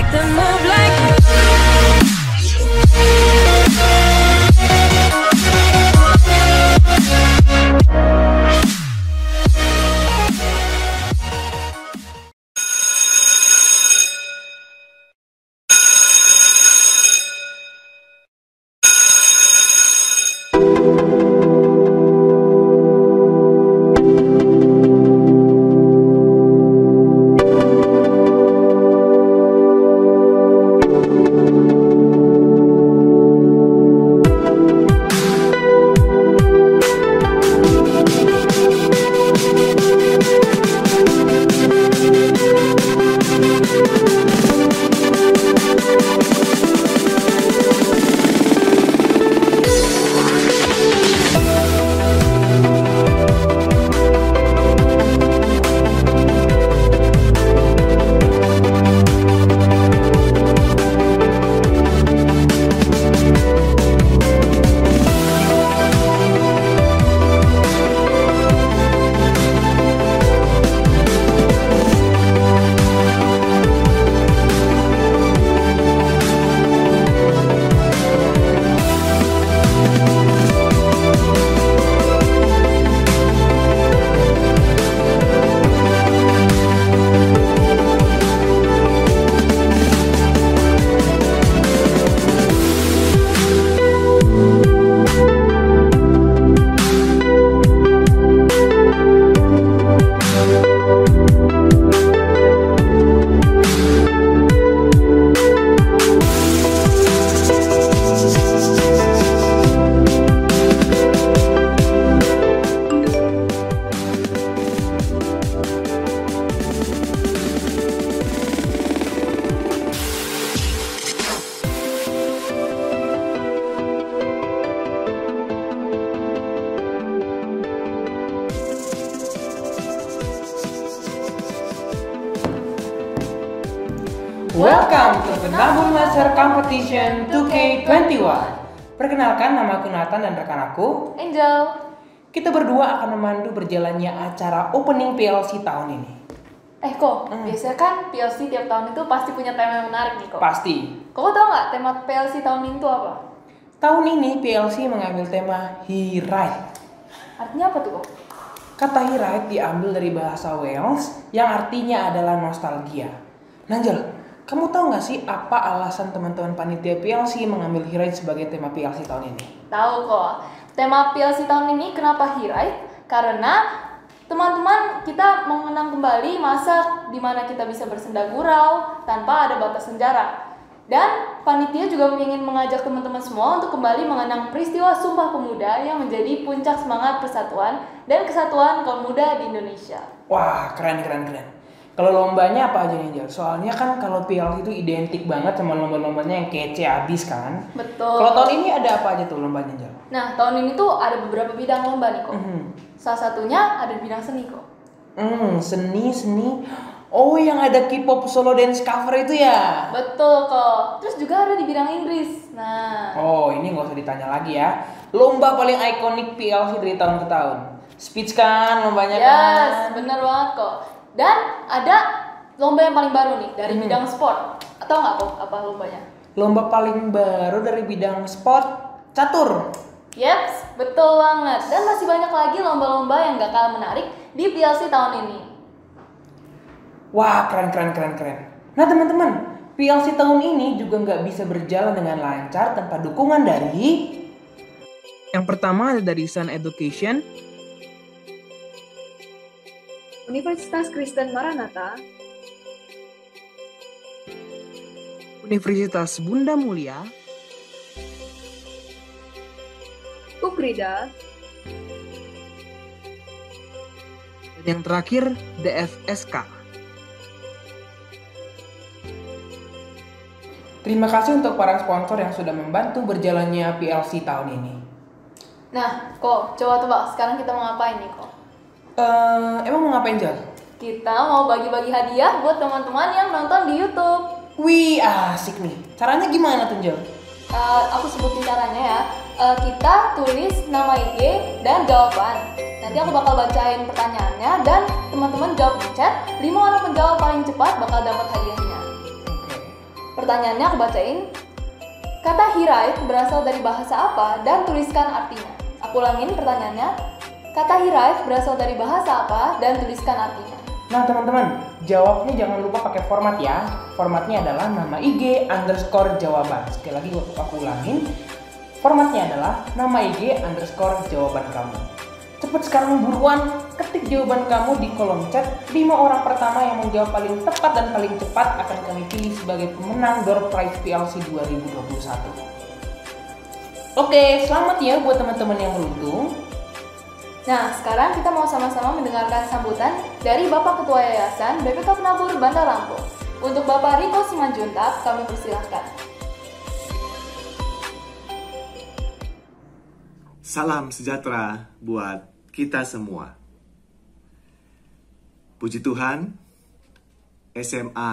make them move like Laser Competition 2K21. Perkenalkan nama aku Nathan dan rekan aku. Angel. Kita berdua akan memandu berjalannya acara opening PLC tahun ini. Eh kok, Hmm. biasanya kan PLC tiap tahun itu pasti punya tema yang menarik nih kok. Pasti. Kok tau nggak tema PLC tahun ini tuh apa? Tahun ini PLC mengambil tema Right. Artinya apa tuh kok? Kata Right diambil dari bahasa Wales yang artinya adalah nostalgia. Nanjel, kamu tahu nggak sih apa alasan teman-teman panitia PLC mengambil Right sebagai tema PLC tahun ini? Tahu kok. Tema PLC tahun ini kenapa Hirai? Karena teman-teman kita mengenang kembali masa di mana kita bisa bersenda gurau tanpa ada batas sejarah. Dan panitia juga ingin mengajak teman-teman semua untuk kembali mengenang peristiwa Sumpah Pemuda yang menjadi puncak semangat persatuan dan kesatuan kaum muda di Indonesia. Wah, keren keren keren. Kalau lombanya apa aja nih, Jal? Soalnya kan kalau PLC itu identik banget sama lomba-lombanya yang kece abis kan. Betul. Kalau tahun ini ada apa aja tuh lombanya, Jal? Nah, tahun ini tuh ada beberapa bidang lomba nih kok. Mhm. Salah satunya ada di bidang seni kok. Hmm, seni seni. Oh, yang ada K-pop solo dance cover itu ya? Betul kok. Terus juga ada di bidang Inggris. Nah, Oh, ini nggak usah ditanya lagi ya. Lomba paling ikonik PLC dari tahun ke tahun. Speech kan lombanya yes, kan? bener banget kok. Dan ada lomba yang paling baru nih dari Mhm. bidang sport. Atau nggak kok apa lombanya? Lomba paling baru dari bidang sport catur. Yeps, betul banget. Dan masih banyak lagi lomba-lomba yang gak kalah menarik di PLC tahun ini. Wah, keren keren keren keren. Nah, teman-teman, PLC tahun ini juga nggak bisa berjalan dengan lancar tanpa dukungan dari yang pertama ada dari Sun Education, Universitas Kristen Maranatha, Universitas Bunda Mulia, Ukrida, dan yang terakhir DFSK. Terima kasih untuk para sponsor yang sudah membantu berjalannya PLC tahun ini. Nah, kok coba tebak sekarang kita mau ngapain nih kok? Eh, emang mau ngapain Jal? Kita mau bagi-bagi hadiah buat teman-teman yang nonton di YouTube. Wih, asik nih. Caranya gimana tuh Jal? Eh, aku sebutin caranya ya. Eh, kita tulis nama IG dan jawaban. Nanti aku bakal bacain pertanyaannya dan teman-teman jawab di chat. Lima orang penjawab paling cepat bakal dapat hadiahnya. Oke. Pertanyaannya aku bacain. Kata hirait berasal dari bahasa apa dan tuliskan artinya. Aku ulangin pertanyaannya. Kata hirait berasal dari bahasa apa dan tuliskan artinya. Nah teman-teman, jawabnya jangan lupa pakai format ya. Formatnya adalah nama IG underscore jawaban. Sekali lagi aku ulangin. Formatnya adalah nama IG underscore jawaban kamu. Cepet sekarang buruan ketik jawaban kamu di kolom chat. 5 orang pertama yang menjawab paling tepat dan paling cepat akan kami pilih sebagai pemenang Door Prize PLC 2021. Oke, selamat ya buat teman-teman yang beruntung. Nah, sekarang kita mau sama-sama mendengarkan sambutan dari Bapak Ketua Yayasan BPK Penabur Bandar Lampung. Untuk Bapak Riko Simanjuntak, kami persilahkan. Salam sejahtera buat kita semua. Puji Tuhan, SMA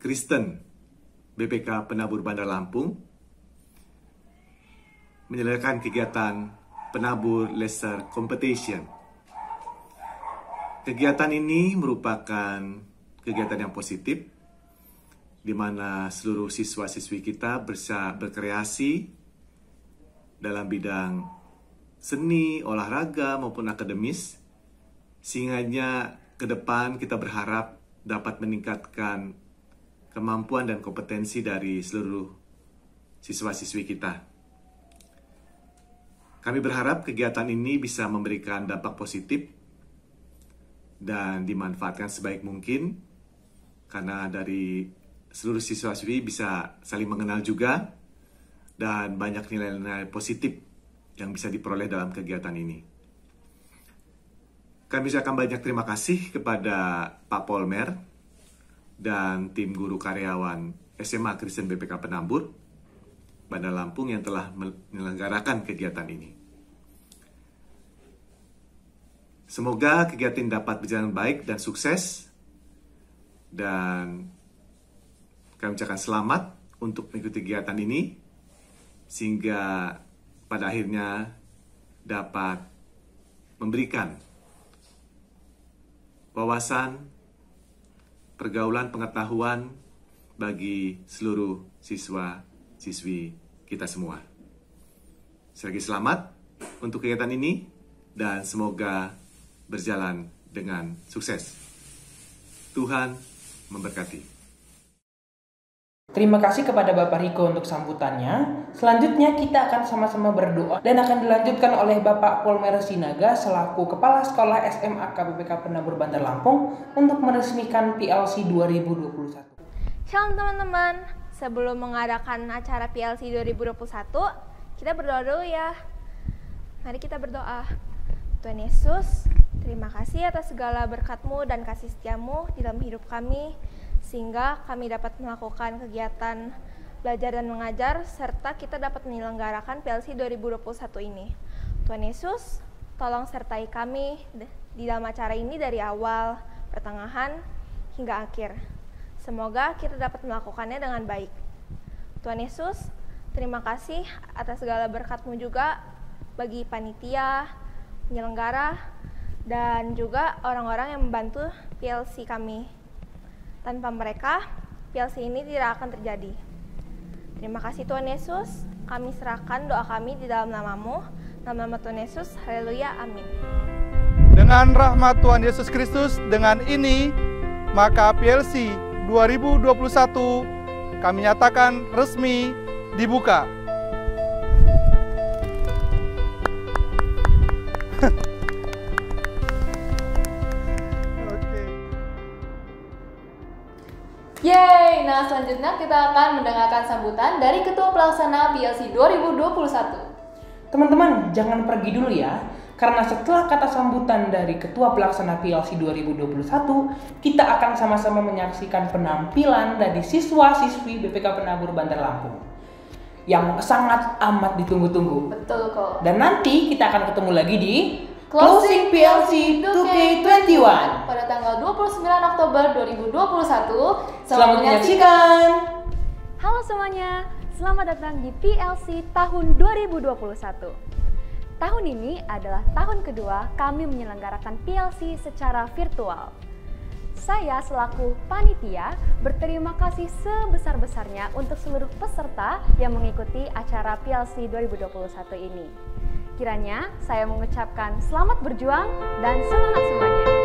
Kristen BPK Penabur Bandar Lampung menyelenggarakan kegiatan Penabur Laser Competition. Kegiatan ini merupakan kegiatan yang positif di mana seluruh siswa-siswi kita bisa berkreasi dalam bidang seni, olahraga maupun akademis sehingga ke depan kita berharap dapat meningkatkan kemampuan dan kompetensi dari seluruh siswa-siswi kita. Kami berharap kegiatan ini bisa memberikan dampak positif dan dimanfaatkan sebaik mungkin karena dari seluruh siswa-siswi bisa saling mengenal juga dan banyak nilai-nilai positif yang bisa diperoleh dalam kegiatan ini. Kami ucapkan banyak terima kasih kepada Pak Polmer dan tim guru karyawan SMA Kristen BPK Penambur, Bandar Lampung yang telah menyelenggarakan kegiatan ini. Semoga kegiatan dapat berjalan baik dan sukses dan kami ucapkan selamat untuk mengikuti kegiatan ini sehingga pada akhirnya dapat memberikan wawasan, pergaulan, pengetahuan bagi seluruh siswa-siswi kita semua. Sekali lagi selamat untuk kegiatan ini dan semoga berjalan dengan sukses. Tuhan memberkati. Terima kasih kepada Bapak Riko untuk sambutannya. Selanjutnya kita akan sama-sama berdoa dan akan dilanjutkan oleh Bapak Polmer Sinaga selaku Kepala Sekolah SMA KBPK Penabur Bandar Lampung untuk meresmikan PLC 2021. Shalom teman-teman, sebelum mengadakan acara PLC 2021, kita berdoa dulu ya. Mari kita berdoa. Tuhan Yesus, terima kasih atas segala berkat-Mu dan kasih setiamu di dalam hidup kami, sehingga kami dapat melakukan kegiatan belajar dan mengajar, serta kita dapat menyelenggarakan PLC 2021 ini. Tuhan Yesus, tolong sertai kami di dalam acara ini dari awal, pertengahan, hingga akhir. Semoga kita dapat melakukannya dengan baik. Tuhan Yesus, terima kasih atas segala berkat-Mu juga bagi panitia, penyelenggara, dan juga orang-orang yang membantu PLC kami. Tanpa mereka, PLC ini tidak akan terjadi. Terima kasih Tuhan Yesus, kami serahkan doa kami di dalam namamu, dalam nama Tuhan Yesus, haleluya, amin. Dengan rahmat Tuhan Yesus Kristus, dengan ini, maka PLC 2021 kami nyatakan resmi dibuka. Oke. Yeay! Nah, selanjutnya kita akan mendengarkan sambutan dari Ketua Pelaksana PLC 2021. Teman-teman, jangan pergi dulu ya. Karena setelah kata sambutan dari Ketua Pelaksana PLC 2021, kita akan sama-sama menyaksikan penampilan dari siswa-siswi BPK Penabur Bandar Lampung yang sangat amat ditunggu-tunggu. Betul kok. Dan nanti kita akan ketemu lagi di Closing, PLC 2K21 pada tanggal 29 Oktober 2021. Selamat, selamat menyaksikan. Halo semuanya, selamat datang di PLC tahun 2021. Tahun ini adalah tahun kedua kami menyelenggarakan PLC secara virtual. Saya selaku panitia berterima kasih sebesar-besarnya untuk seluruh peserta yang mengikuti acara PLC 2021 ini. Kiranya saya mengucapkan selamat berjuang dan semangat semuanya.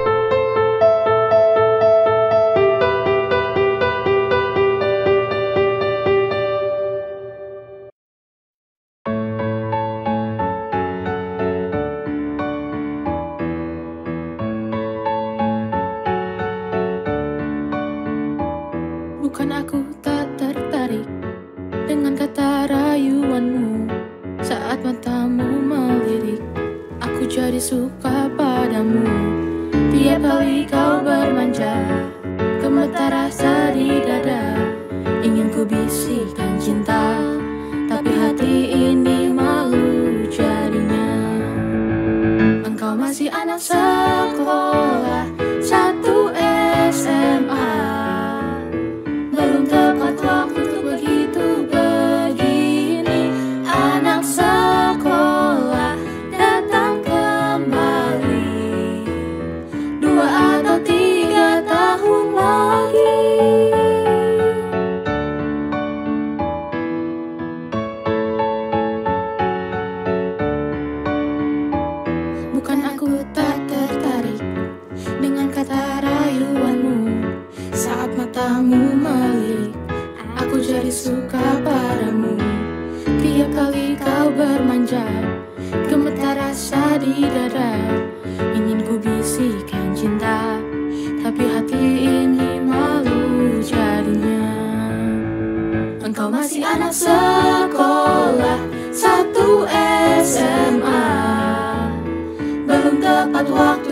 Ingin ku bisikan cinta Tapi hati ini malu jadinya. Engkau masih anak sekolah Satu SMA Belum tepat waktu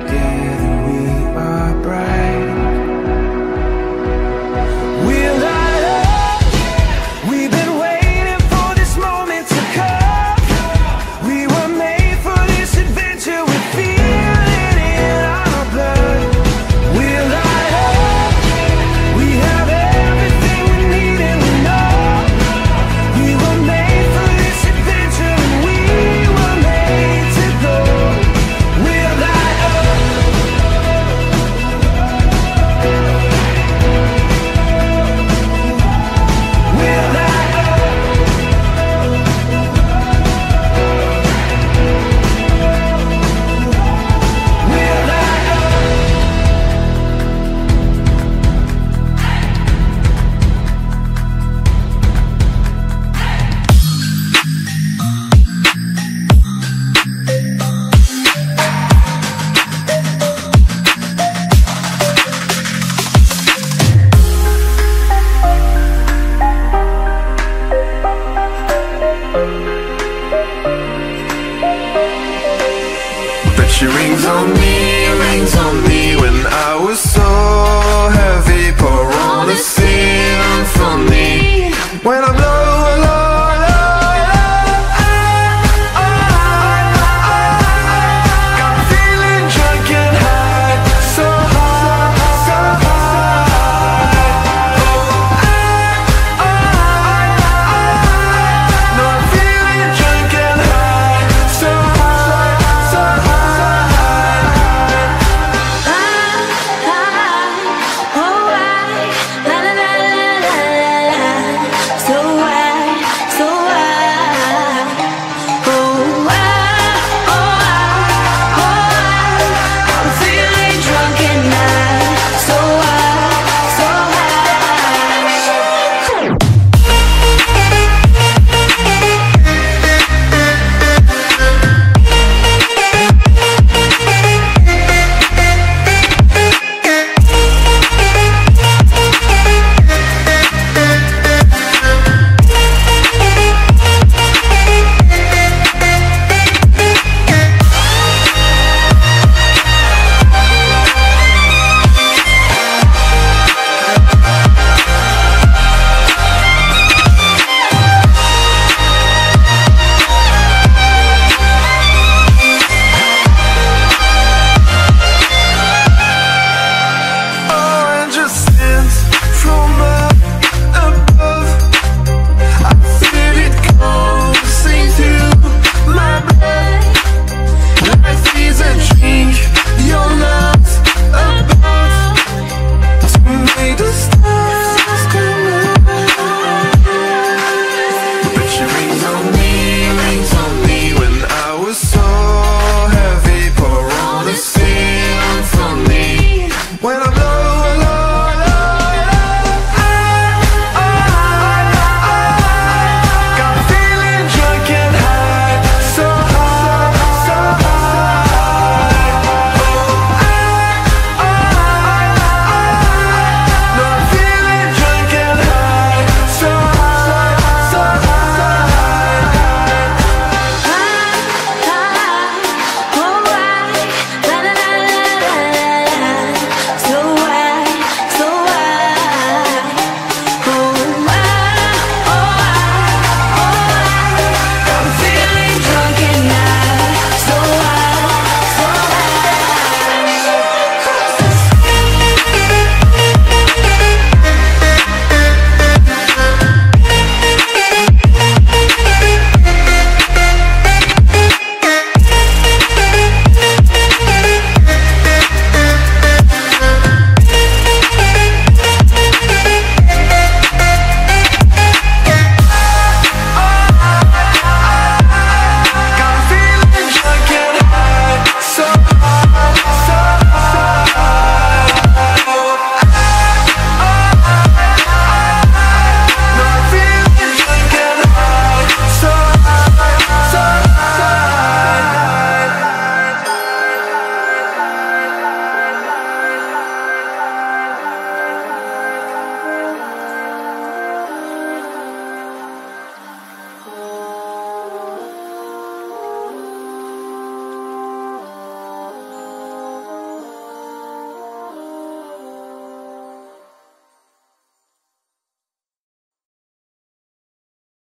again.